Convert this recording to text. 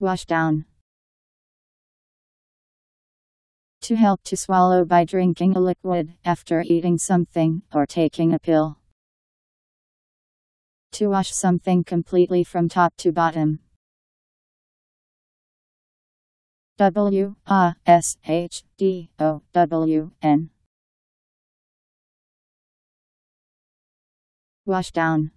Wash down. To help to swallow by drinking a liquid after eating something or taking a pill. To wash something completely from top to bottom. W A S H D O W N Wash down.